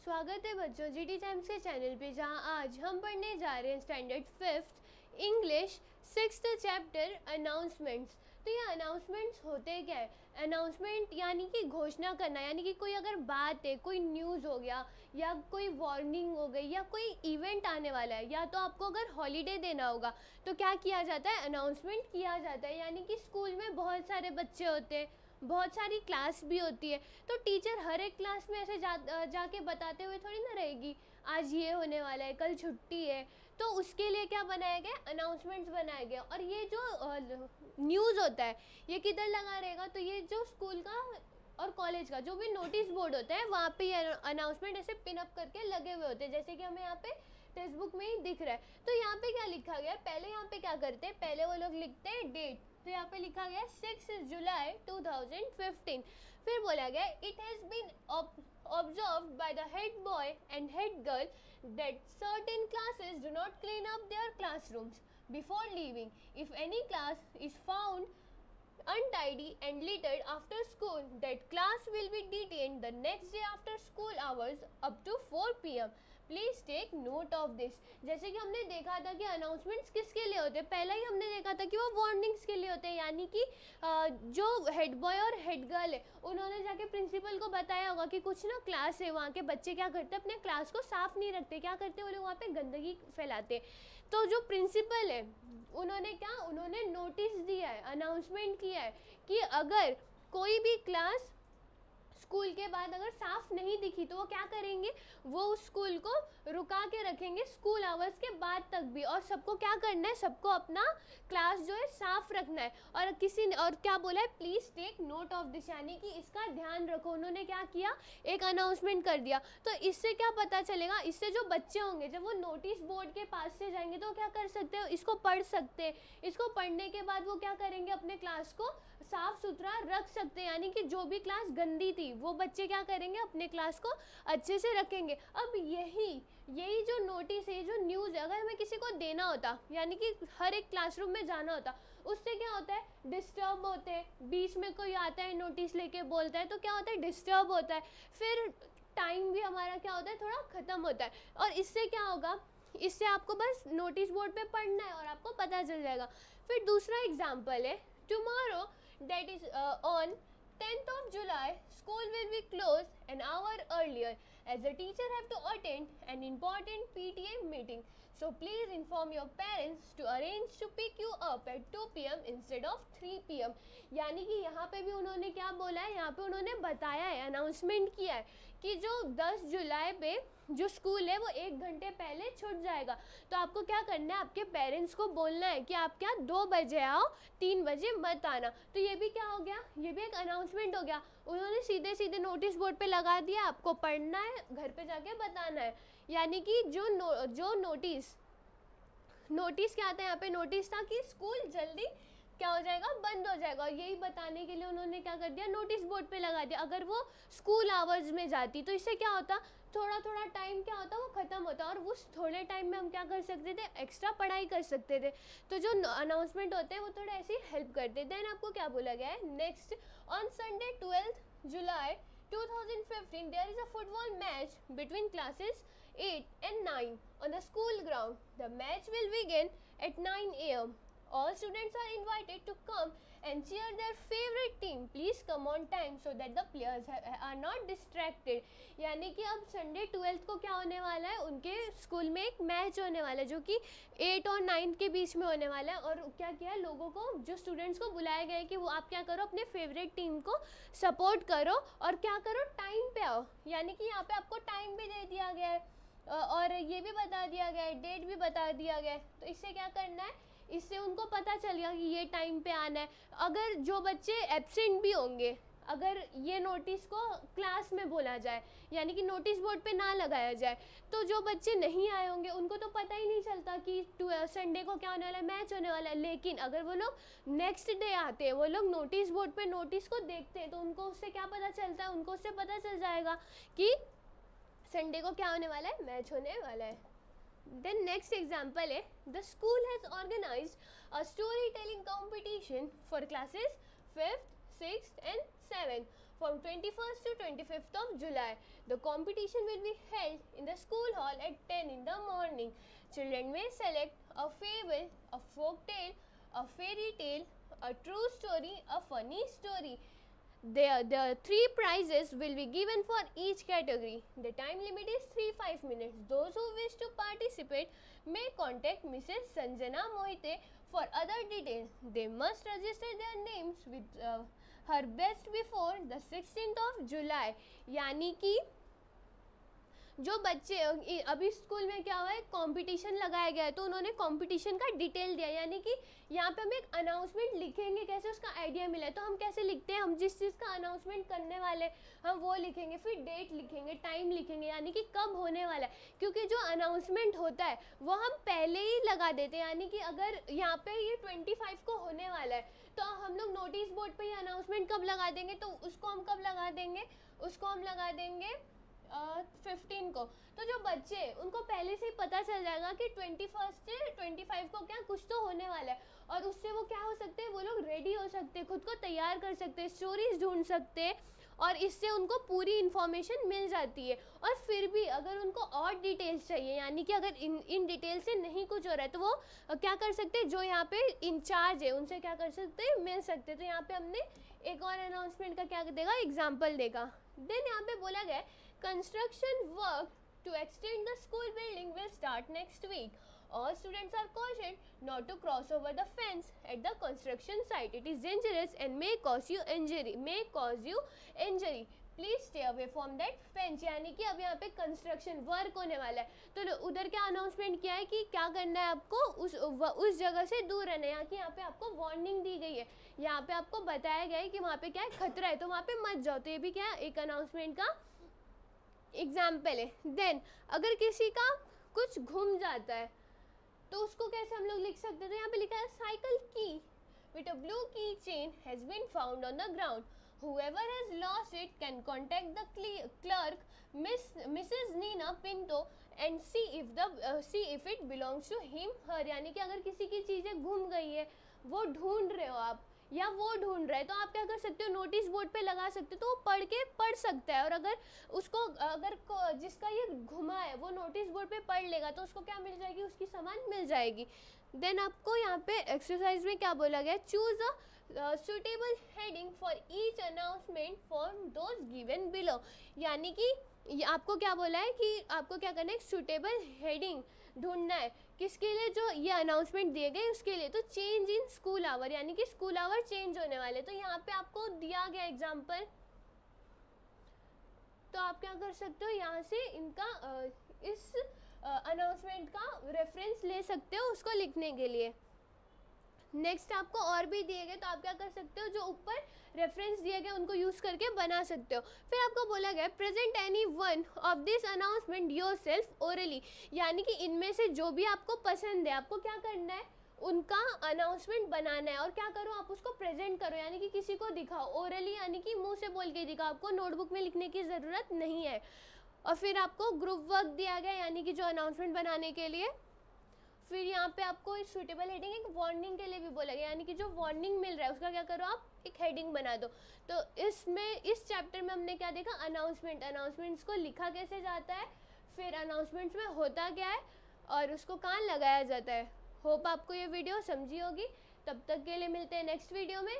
स्वागत है बच्चों जी टी टाइम्स के चैनल पे, जहाँ आज हम पढ़ने जा रहे हैं standard fifth English six chapter announcements तो ये अनाउंसमेंट्स होते क्या है? अनाउंसमेंट यानी कि घोषणा करना, यानी कि कोई अगर बात है, कोई न्यूज़ हो गया, या कोई वार्निंग हो गई, या कोई इवेंट आने वाला है, या तो आपको अगर हॉलीडे देना होगा तो क्या किया जाता है? अनाउंसमेंट किया जाता है, यानी कि स्कूल में बहुत सारे बच्चे होते हैं। बहुत सारी क्लास भी होती है। तो टीचर हर एक क्लास में ऐसे जा जाके बताते हुए थोड़ी ना रहेगी, आज ये होने वाला है, कल छुट्टी है। तो उसके लिए क्या बनाया गया? अनाउंसमेंट्स बनाया गया और ये जो न्यूज़ होता है, ये किधर लगा रहेगा? तो ये जो स्कूल का और कॉलेज का जो भी नोटिस बोर्ड होता है, वहाँ पे अनाउंसमेंट ऐसे पिनअप करके लगे हुए होते हैं। जैसे कि हमें यहाँ पे टेक्स्ट में ही दिख रहा है। तो यहाँ पे क्या लिखा गया? पहले यहाँ पे क्या करते हैं? पहले वो लोग लिखते हैं डेट तो यहाँ पे लिखा गया सिक्स जुलाई 2015 फिर बोला गया it has been observe by the head boy and head girl that certain classes do not clean up their classrooms before leaving if any class is found untidy and littered after school, that class will be detained the next day after school hours up to 4 pm please take note of this जैसे कि हमने देखा था कि announcements किसके लिए होते हैं? पहले ही हमने देखा था कि वो वार्निंग्स के लिए होते हैं, यानी कि जो हेड बॉय और हेड गर्ल है, उन्होंने जाके प्रिंसिपल को बताया होगा कि कुछ ना क्लास है वहाँ के, बच्चे क्या करते हैं? अपने क्लास को साफ़ नहीं रखते। क्या करते वो लोग वहाँ पर गंदगी फैलाते तो जो प्रिंसिपल है, उन्होंने क्या? उन्होंने नोटिस दिया है अनाउंसमेंट किया है कि अगर कोई भी क्लास स्कूल के बाद अगर साफ़ नहीं दिखी तो वो क्या करेंगे? वो उस स्कूल को रुका के रखेंगे स्कूल आवर्स के बाद तक भी। और सबको क्या करना है? सबको अपना क्लास जो है साफ़ रखना है। और किसी ने, और क्या बोला है? Please take note of this यानी कि इसका ध्यान रखो। उन्होंने क्या किया? एक अनाउंसमेंट कर दिया। तो इससे क्या पता चलेगा? इससे जो बच्चे होंगे, जब वो नोटिस बोर्ड के पास से जाएँगे तो क्या कर सकते हैं? इसको पढ़ सकते हैं। इसको पढ़ने के बाद वो क्या करेंगे? अपने क्लास को साफ़ सुथरा रख सकते हैं। यानी कि जो भी क्लास गंदी थी वो बच्चे क्या करेंगे? अपने क्लास को अच्छे से रखेंगे। अब यही यही जो नोटिस है जो न्यूज़ है, अगर हमें किसी को देना होता, यानी कि हर एक क्लासरूम में जाना होता, उससे क्या होता है? डिस्टर्ब होते हैं। बीच में कोई आता है नोटिस लेके बोलता है तो क्या होता है? डिस्टर्ब होता है। फिर टाइम भी हमारा क्या होता है? थोड़ा ख़त्म होता है। और इससे क्या होगा? इससे आपको बस नोटिस बोर्ड पे पढ़ना है और आपको पता चल जाएगा। फिर दूसरा एग्ज़ाम्पल है। Tomorrow date is on 10th of July, school will be closed an hour earlier as the teacher have to attend an important PTA meeting. So, please inform your parents to arrange to pick you up at 2 pm instead of 3 pm. यानी कि यहाँ पे भी उन्होंने क्या बोला है? यहाँ पे उन्होंने बताया है अनाउंसमेंट किया है कि जो 10 जुलाई पे जो स्कूल है, वो एक घंटे पहले छूट जाएगा। तो आपको क्या करना है? आपके पेरेंट्स को बोलना है कि आप क्या दो बजे आओ, तीन बजे मत आना। तो ये भी क्या हो गया? ये भी एक अनाउंसमेंट हो गया। उन्होंने सीधे सीधे नोटिस बोर्ड पे लगा दिया। आपको पढ़ना है, घर पे जाके बताना है। यानी कि जो नो, जो नोटिस नोटिस क्या आता है यहाँ पे? नोटिस था कि स्कूल जल्दी क्या हो जाएगा? बंद हो जाएगा। और यही बताने के लिए उन्होंने क्या कर दिया? नोटिस बोर्ड पे लगा दिया। अगर वो स्कूल आवर्स में जाती तो इससे क्या होता? थोड़ा थोड़ा टाइम क्या होता? वो ख़त्म होता। और उस थोड़े टाइम में हम क्या कर सकते थे? एक्स्ट्रा पढ़ाई कर सकते थे। तो जो अनाउंसमेंट होते हैं वो थोड़ा ऐसे हेल्प करते। देन आपको क्या बोला गया है? Next on Sunday twelfth July 2015 there is a football match between classes 8 and 9 on the school ground the match will begin at 9 am all students are invited to come and cheer their favorite team please come on time so that the players are not distracted यानी कि अब Sunday twelfth को क्या होने वाला है उनके school में एक मैच होने वाला है जो कि एट और नाइन्थ के बीच में होने वाला है और क्या किया है लोगों को जो स्टूडेंट्स को बुलाया गया है कि वो आप क्या करो अपने फेवरेट टीम को सपोर्ट करो और क्या करो टाइम पे आओ यानी कि यहाँ पे आपको टाइम भी दे दिया गया है और ये भी बता दिया गया है डेट भी बता दिया गया है। तो इससे क्या करना है? इससे उनको पता चल गया कि ये टाइम पे आना है। अगर जो बच्चे एबसेंट भी होंगे, अगर ये नोटिस को क्लास में बोला जाए, यानी कि नोटिस बोर्ड पे ना लगाया जाए तो जो बच्चे नहीं आए होंगे, उनको तो पता ही नहीं चलता कि संडे को क्या होने वाला है मैच होने वाला है। लेकिन अगर वो लोग नेक्स्ट डे आते हैं, वो लोग नोटिस बोर्ड पे नोटिस को देखते हैं तो उनको उससे क्या पता चलता है? उनको उससे पता चल जाएगा कि संडे को क्या होने वाला है? मैच होने वाला है। देन नेक्स्ट एग्ज़ाम्पल है the school has organize a story telling competition for classes fifth six and seven from twenty first to twenty fifth of July the competition will be held in the school hall at ten in the morning children may select a fable a folk tale a fairy tale a true story a funny story There, the three prizes will be given for each category. The time limit is 3-5 minutes. Those who wish to participate may contact Mrs. Sanjana Moite for other details. They must register their names with uh, her best before the 16th of July. Yani ki जो बच्चे अभी school में क्या हुआ है competition लगाया गया है तो उन्होंने कंपटीशन का डिटेल दिया, यानी कि यहाँ पे हम एक अनाउंसमेंट लिखेंगे, कैसे उसका आइडिया मिला है। तो हम कैसे लिखते हैं? हम जिस चीज़ का अनाउंसमेंट करने वाले हम वो लिखेंगे, फिर डेट लिखेंगे टाइम लिखेंगे, यानी कि कब होने वाला है। क्योंकि जो अनाउंसमेंट होता है, वो हम पहले ही लगा देते हैं, यानी कि अगर यहाँ पे ये ट्वेंटी फाइव को होने वाला है तो हम लोग नोटिस बोर्ड पर ये अनाउंसमेंट कब लगा देंगे? तो उसको हम कब लगा देंगे? उसको हम लगा देंगे फिफ्टीन को। तो जो बच्चे, उनको पहले से ही पता चल जाएगा कि ट्वेंटी फ़र्स्ट से ट्वेंटी फाइव को क्या कुछ तो होने वाला है। और उससे वो क्या हो सकते हैं? वो लोग रेडी हो सकते हैं, खुद को तैयार कर सकते हैं स्टोरीज ढूंढ सकते हैं। और इससे उनको पूरी इन्फॉर्मेशन मिल जाती है। और फिर भी अगर उनको और डिटेल्स चाहिए, यानी कि अगर इन इन डिटेल से नहीं कुछ हो रहा है तो वो क्या कर सकते हैं, जो यहाँ पे इंचार्ज है, उनसे क्या कर सकते हैं, मिल सकते तो यहाँ पे हमने एक और अनाउंसमेंट का क्या देगा एग्ज़ाम्पल देगा। देन यहाँ पे बोला गया construction work to extend the school building will start next week. All students are cautioned not to cross over the fence at the construction site. It is dangerous and may cause you injury, may cause you injury. Please stay away from that fence यानी कि अब यहाँ पे construction work होने वाला है। तो उधर क्या अनाउंसमेंट किया है कि क्या करना है आपको? उस उस जगह से दूर रहना है। यहाँ की, यहाँ पे आपको वार्निंग दी गई है। यहाँ पे आपको बताया गया है कि वहाँ पे क्या है, खतरा है। तो वहाँ पे मत जाओ। तो ये भी क्या है, एक अनाउंसमेंट का एग्ज़ाम्पल है। देन अगर किसी का कुछ घूम जाता है तो उसको कैसे हम लोग लिख सकते थे? यहाँ पे लिखा है cycle key with a blue key chain has been found on the ground has lost it can contact the clerk miss mrs nina pinto and see if the uh, see if it belongs to him her. यानी कि अगर किसी की चीज़ें घूम गई है वो ढूंढ रहे हो आप या वो ढूंढ रहा है तो आप क्या कर सकते हो? नोटिस बोर्ड पे लगा सकते हो तो वो पढ़ के पढ़ सकता है। और अगर उसको अगर जिसका ये घुमा है नोटिस बोर्ड पे पढ़ लेगा तो उसको क्या मिल जाएगी? उसकी सामान मिल जाएगी। देन आपको यहाँ पे एक्सरसाइज में क्या बोला गया? Choose a suitable heading for each announcement for those given below यानी कि आपको क्या बोला है कि आपको क्या करना है? सुटेबल हेडिंग ढूंढना है। किसके लिए? जो ये अनाउंसमेंट दिए गए, उसके लिए। तो चेंज इन स्कूल आवर यानी कि स्कूल आवर चेंज होने वाले। तो यहाँ पे आपको दिया गया एग्ज़ाम्पल तो आप क्या कर सकते हो? यहाँ से इनका इस अनाउंसमेंट का रेफरेंस ले सकते हो उसको लिखने के लिए। नेक्स्ट आपको और भी दिए गए तो आप क्या कर सकते हो, जो ऊपर रेफरेंस दिए गए उनको यूज़ करके बना सकते हो। फिर आपको बोला गया present any one of this announcement yourself orally यानी कि इनमें से जो भी आपको पसंद है, आपको क्या करना है? उनका अनाउंसमेंट बनाना है। और क्या करो, आप उसको प्रेजेंट करो। यानी कि किसी को दिखाओ। ओरली यानी कि मुँह से बोल के दिखाओ। आपको नोटबुक में लिखने की ज़रूरत नहीं है। और फिर आपको ग्रुप वर्क दिया गया, यानी कि जो अनाउंसमेंट बनाने के लिए। फिर यहाँ पे आपको इस सुटेबल हेडिंग एक वार्निंग के लिए भी बोला गया, यानी कि जो वार्निंग मिल रहा है, उसका क्या करो आप, एक हेडिंग बना दो। तो इसमें, इस चैप्टर में हमने क्या देखा? अनाउंसमेंट अनाउंसमेंट्स को लिखा कैसे जाता है, फिर अनाउंसमेंट्स में होता क्या है, और उसको कहाँ लगाया जाता है। होप आपको ये वीडियो समझी होगी। तब तक के लिए मिलते हैं नेक्स्ट वीडियो में।